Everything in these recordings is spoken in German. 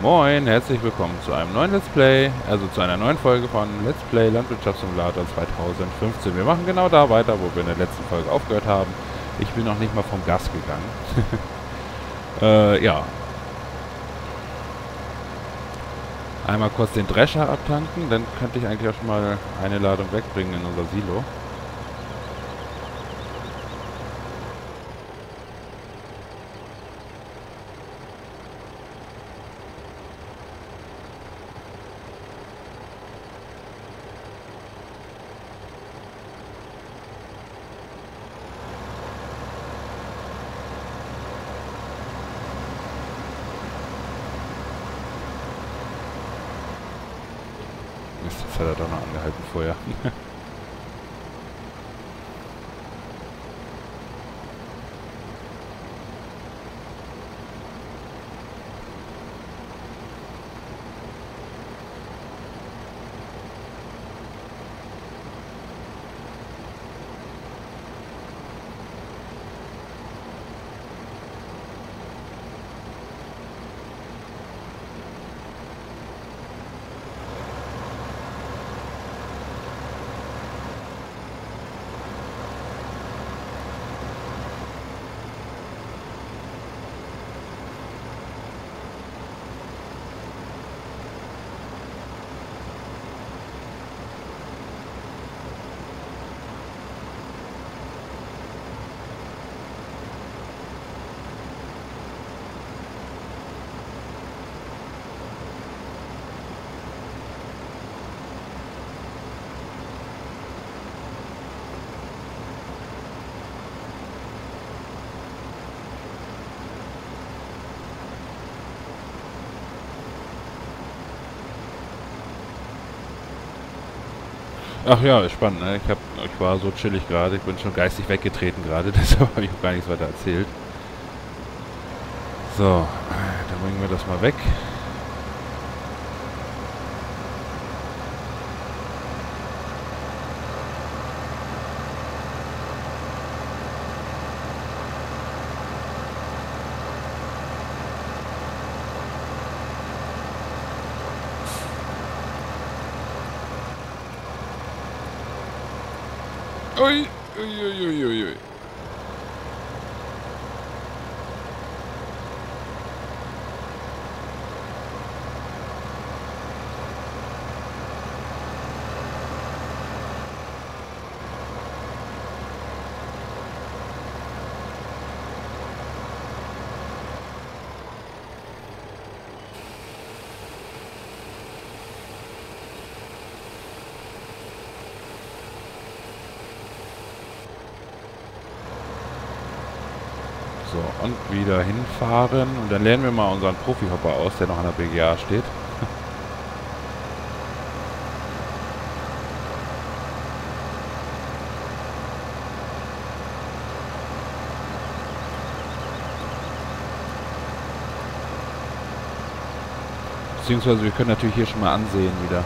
Moin, herzlich willkommen zu einem neuen Let's Play, also zu einer neuen Folge von Let's Play Landwirtschaftssimulator 2015. Wir machen genau da weiter, wo wir in der letzten Folge aufgehört haben. Ich bin noch nicht mal vom Gas gegangen. äh, ja. Einmal kurz den Drescher abtanken, dann könnte ich eigentlich auch schon mal eine Ladung wegbringen in unser Silo. Mist, jetzt hat er doch noch angehalten vorher. Ach ja, ist spannend. Ne? Ich, hab, ich war so chillig gerade. Ich bin schon geistig weggetreten gerade. Deshalb habe ich auch gar nichts weiter erzählt. So, dann bringen wir das mal weg. Ой-ой-ой-ой-ой. Und wieder hinfahren. Und dann lernen wir mal unseren Profi-Hopper aus, der noch an der BGA steht. Beziehungsweise wir können natürlich hier schon mal ansehen wieder.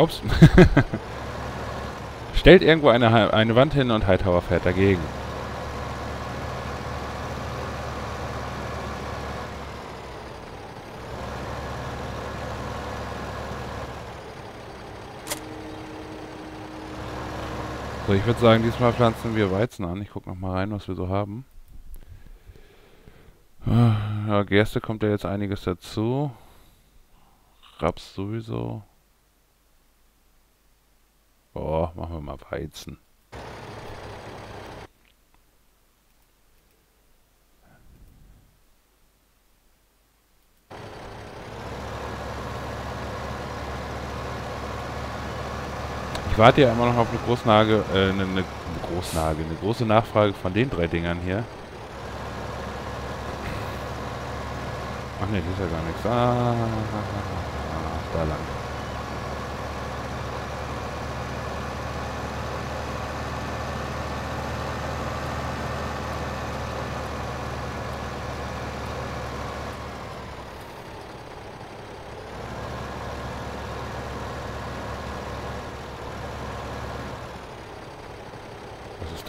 Ups. Stellt irgendwo eine, eine Wand hin und Hightower fährt dagegen. So, ich würde sagen, diesmal pflanzen wir Weizen an. Ich gucke noch mal rein, was wir so haben. Ah, Ja, Gerste kommt ja jetzt einiges dazu. Raps sowieso. Mal Weizen. warte ja immer noch auf eine Großnage, äh, eine, eine Großnage, eine große Nachfrage von den drei Dingern hier. Ach ne, hier ist ja gar nichts. Ah, da lang.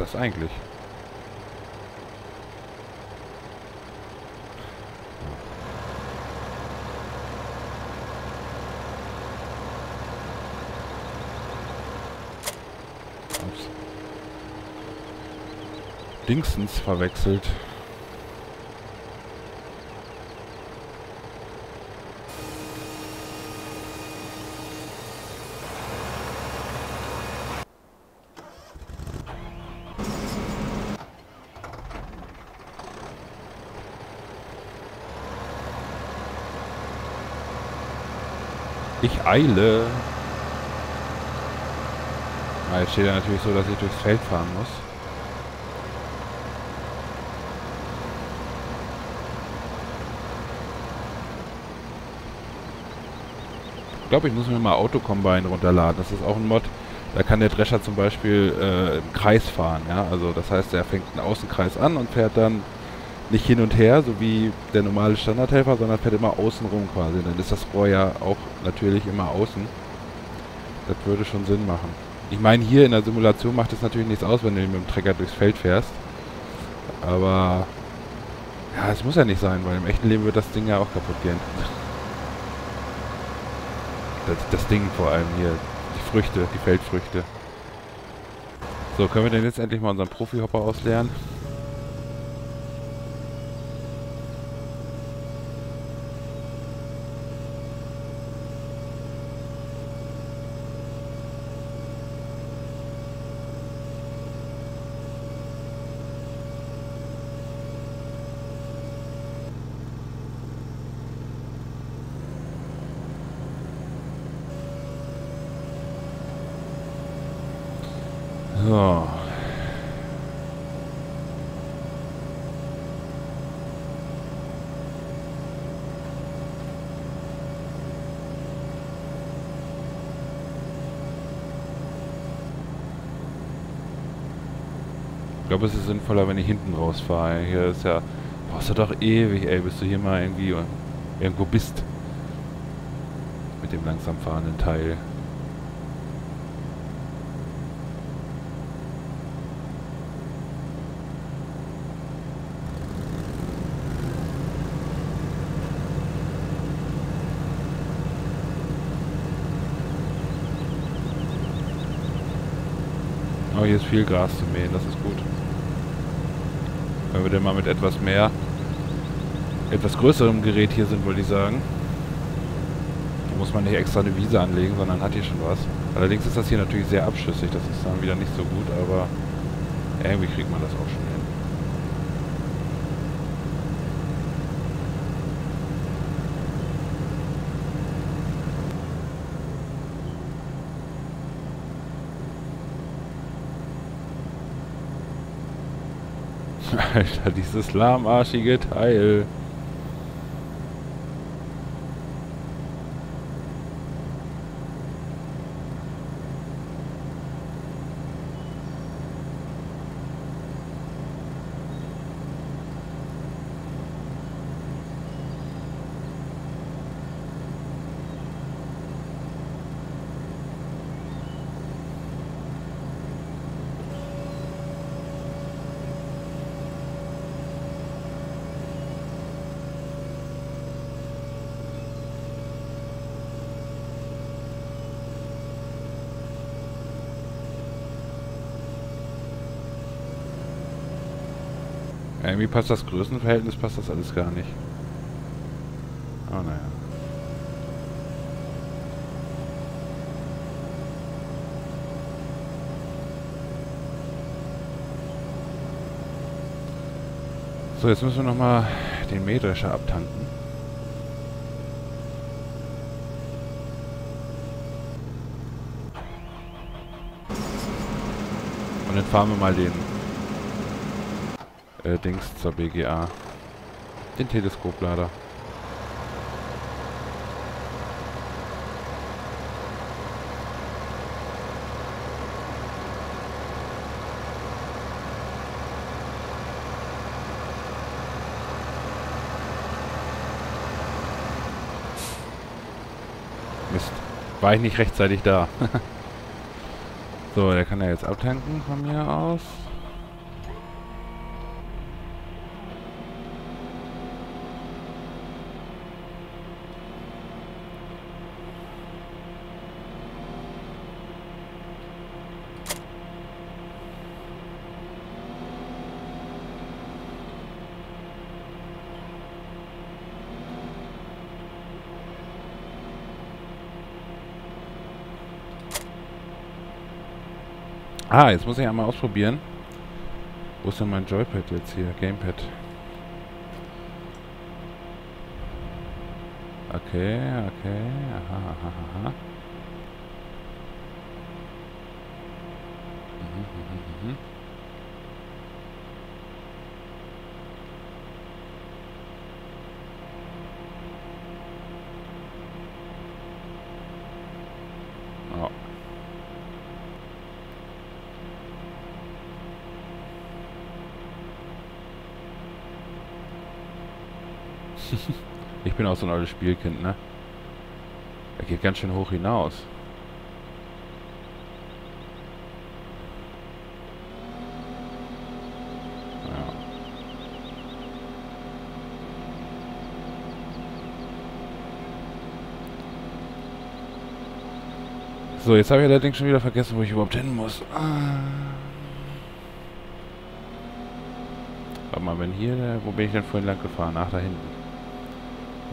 Das eigentlich? Ups. Dingsens verwechselt. Ich eile. Ah, jetzt steht ja natürlich so, dass ich durchs Feld fahren muss. Ich glaube, ich muss mir mal Autocombine runterladen. Das ist auch ein Mod. Da kann der Drescher zum Beispiel äh, im Kreis fahren. Ja? Also das heißt, er fängt einen Außenkreis an und fährt dann nicht hin und her, so wie der normale Standardhelfer, sondern fährt immer außen rum quasi. Dann ist das Rohr ja auch natürlich immer außen. Das würde schon Sinn machen. Ich meine, hier in der Simulation macht es natürlich nichts aus, wenn du mit dem Trecker durchs Feld fährst. Aber ja, es muss ja nicht sein, weil im echten Leben wird das Ding ja auch kaputt gehen. Das, das Ding vor allem hier. Die Früchte, die Feldfrüchte. So, können wir denn jetzt endlich mal unseren Profi-Hopper ausleeren? So. Ich glaube, es ist sinnvoller, wenn ich hinten rausfahre. Hier ist ja... Brauchst du doch ewig, ey, bis du hier mal irgendwie irgendwo bist. Mit dem langsam fahrenden Teil. Oh, hier ist viel Gras zu mähen, das ist gut. Wenn wir denn mal mit etwas mehr, etwas größerem Gerät hier sind, wollte ich sagen. Da muss man nicht extra eine Wiese anlegen, sondern hat hier schon was. Allerdings ist das hier natürlich sehr abschüssig, das ist dann wieder nicht so gut, aber irgendwie kriegt man das auch schon hin. Alter, dieses lahmarschige Teil. Irgendwie passt das Größenverhältnis, passt das alles gar nicht. Oh naja. So, jetzt müssen wir nochmal den Mähdrescher abtanken. Und dann fahren wir mal den äh, Dings zur BGA. Den Teleskoplader. Mist. War ich nicht rechtzeitig da. so, der kann ja jetzt abtanken von mir aus. Ah, jetzt muss ich einmal ausprobieren. Wo ist denn mein Joypad jetzt hier? Gamepad. Okay, okay. Aha, aha, aha. Mhm, mhm, mhm. ich bin auch so ein altes Spielkind, ne? Er geht ganz schön hoch hinaus. So, jetzt habe ich allerdings schon wieder vergessen, wo ich überhaupt hin muss. Ah. Warte mal, wenn hier, wo bin ich denn vorhin lang gefahren? Ach, da hinten.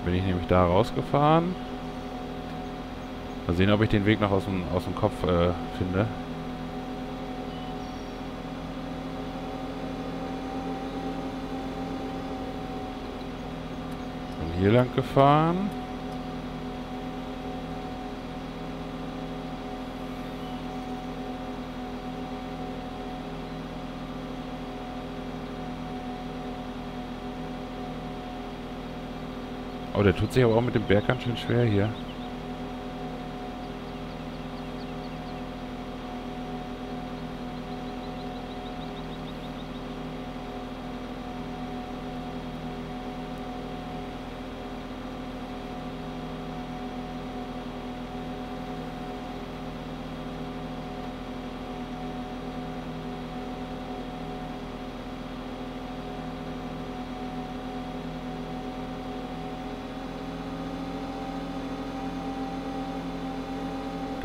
Bin ich nämlich da rausgefahren. Mal sehen, ob ich den Weg noch aus dem, aus dem Kopf äh, finde. Bin hier lang gefahren. Oh, der tut sich aber auch mit dem Berg ganz schön schwer hier.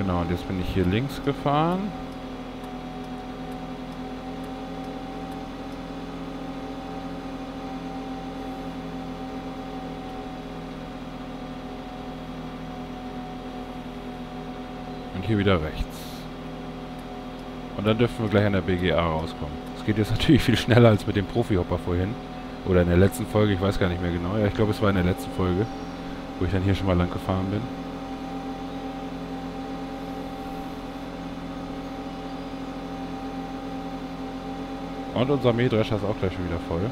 Genau, und jetzt bin ich hier links gefahren. Und hier wieder rechts. Und dann dürfen wir gleich an der BGA rauskommen. Es geht jetzt natürlich viel schneller als mit dem Profi-Hopper vorhin. Oder in der letzten Folge, ich weiß gar nicht mehr genau. Ja, ich glaube, es war in der letzten Folge, wo ich dann hier schon mal lang gefahren bin. Und unser Mähdrescher ist auch gleich schon wieder voll.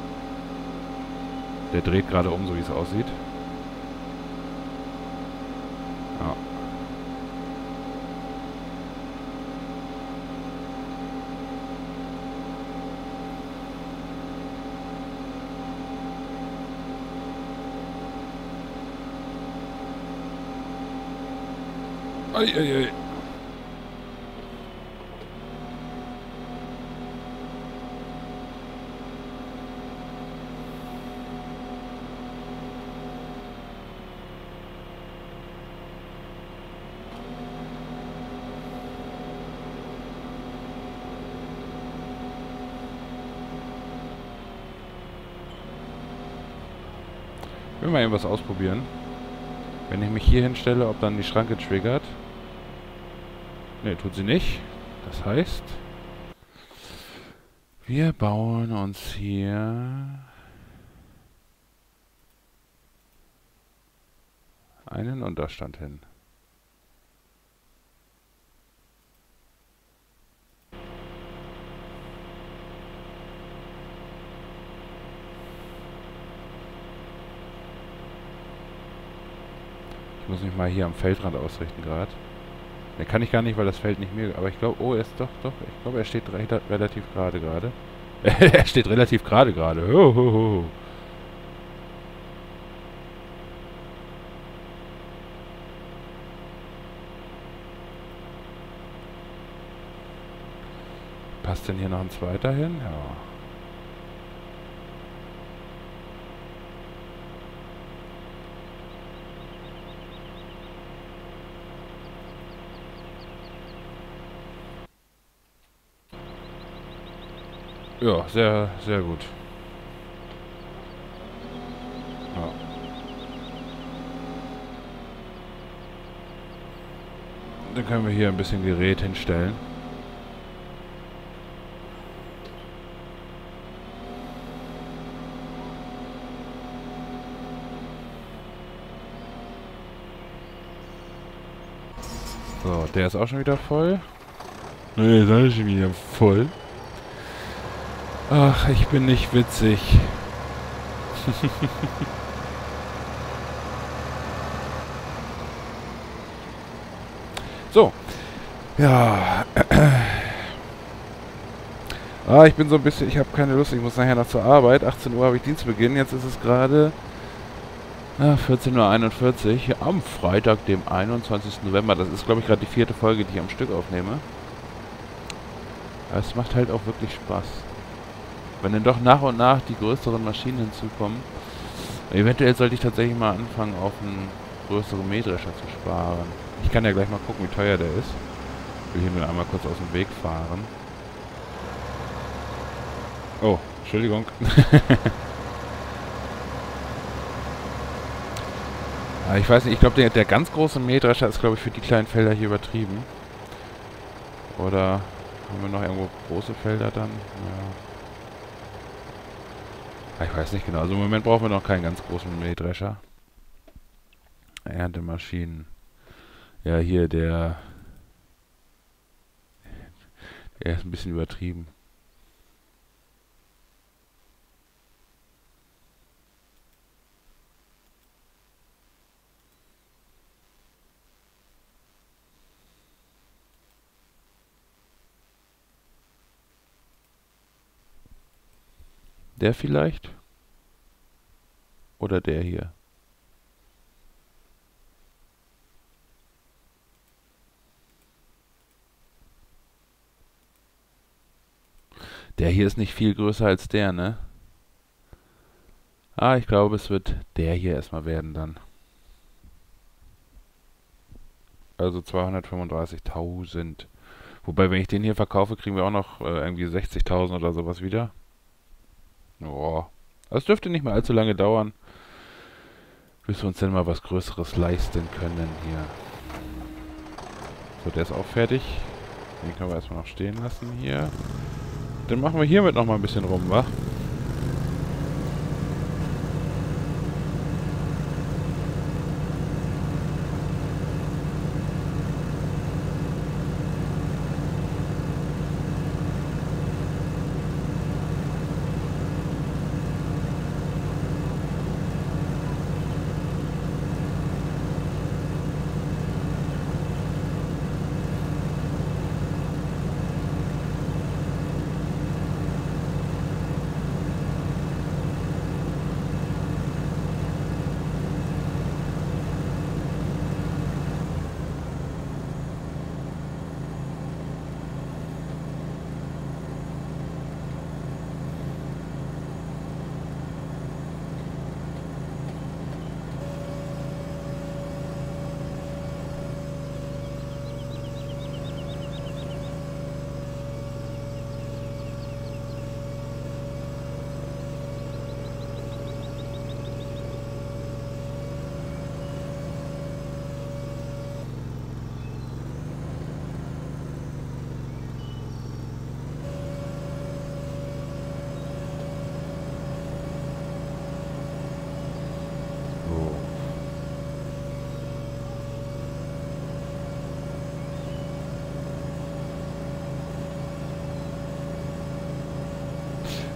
Der dreht gerade um, so wie es aussieht. Ja. Ei, ei, ei. Will mal irgendwas ausprobieren. Wenn ich mich hier hinstelle, ob dann die Schranke triggert. Ne, tut sie nicht. Das heißt, wir bauen uns hier einen Unterstand hin. Muss mich mal hier am Feldrand ausrichten gerade. Ne, kann ich gar nicht, weil das Feld nicht mir... Aber ich glaube... Oh, er ist doch, doch. Ich glaube, er steht re relativ gerade gerade. er steht relativ gerade gerade. Ho, ho, ho. Passt denn hier noch ein zweiter hin? Ja. Ja, sehr, sehr gut. Ja. Dann können wir hier ein bisschen Gerät hinstellen. So, der ist auch schon wieder voll. Ne, der ist schon wieder voll. Ach, ich bin nicht witzig. so. Ja. ah, ich bin so ein bisschen, ich habe keine Lust, ich muss nachher noch zur Arbeit. 18 Uhr habe ich Dienstbeginn, jetzt ist es gerade ah, 14.41 Uhr am Freitag, dem 21. November. Das ist, glaube ich, gerade die vierte Folge, die ich am Stück aufnehme. es macht halt auch wirklich Spaß. Wenn dann doch nach und nach die größeren Maschinen hinzukommen. Eventuell sollte ich tatsächlich mal anfangen, auf einen größeren Mähdrescher zu sparen. Ich kann ja gleich mal gucken, wie teuer der ist. Ich will hier einmal kurz aus dem Weg fahren. Oh, Entschuldigung. Ah, ich weiß nicht, ich glaube, der, der ganz große Mähdrescher ist, glaube ich, für die kleinen Felder hier übertrieben. Oder haben wir noch irgendwo große Felder dann? Ja. Ich weiß nicht genau. Also im Moment brauchen wir noch keinen ganz großen Mähdrescher. Erntemaschinen. Ja, hier der... Der ist ein bisschen übertrieben. Der vielleicht? Oder der hier? Der hier ist nicht viel größer als der, ne? Ah, ich glaube, es wird der hier erstmal werden dann. Also 235.000. Wobei, wenn ich den hier verkaufe, kriegen wir auch noch äh, irgendwie 60.000 oder sowas wieder. Boah. Das dürfte nicht mehr allzu lange dauern, bis wir uns denn mal was Größeres leisten können hier. So, der ist auch fertig. Den können wir erstmal noch stehen lassen hier. Dann machen wir hiermit noch mal ein bisschen rum, wa?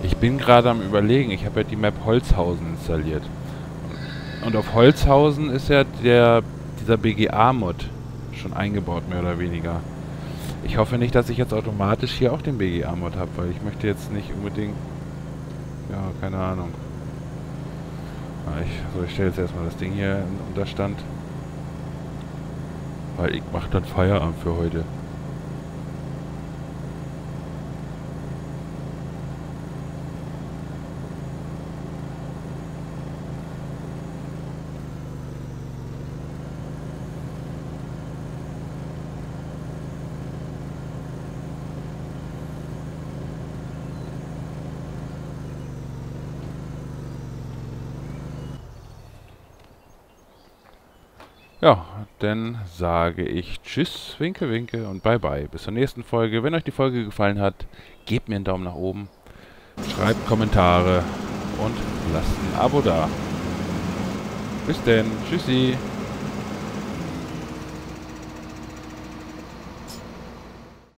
Ich bin gerade am überlegen, ich habe ja die Map Holzhausen installiert. Und auf Holzhausen ist ja der dieser BGA-Mod schon eingebaut, mehr oder weniger. Ich hoffe nicht, dass ich jetzt automatisch hier auch den BGA-Mod habe, weil ich möchte jetzt nicht unbedingt... Ja, keine Ahnung. Ah, ich, so, ich stelle jetzt erstmal das Ding hier in Unterstand. Weil ich mache dann Feierabend für heute. Ja, dann sage ich Tschüss, Winke, Winke und Bye Bye. Bis zur nächsten Folge. Wenn euch die Folge gefallen hat, gebt mir einen Daumen nach oben, schreibt Kommentare und lasst ein Abo da. Bis denn. Tschüssi.